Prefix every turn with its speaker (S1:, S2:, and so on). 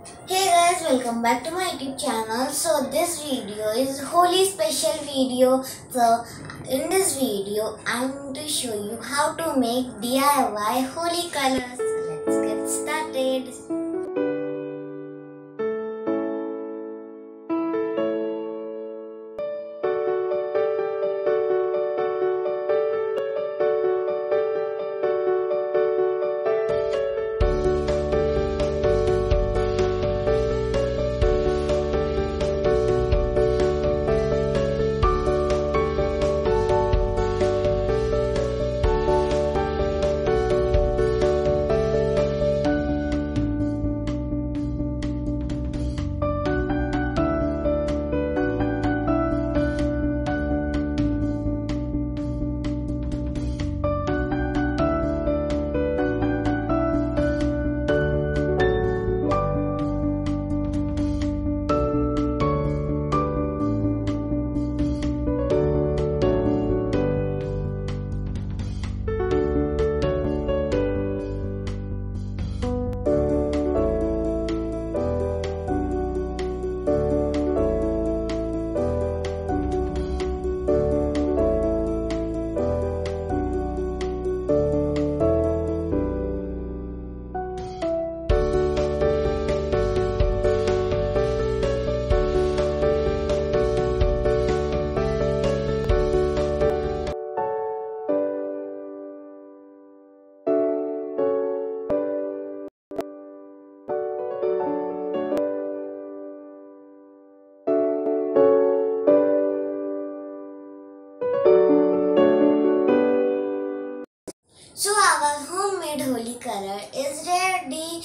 S1: Hey guys, welcome back to my YouTube channel. So this video is Holi special video. So in this video, I'm going to show you how to make DIY Holi colors. Let's get Homemade Holi color is ready.